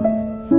うん。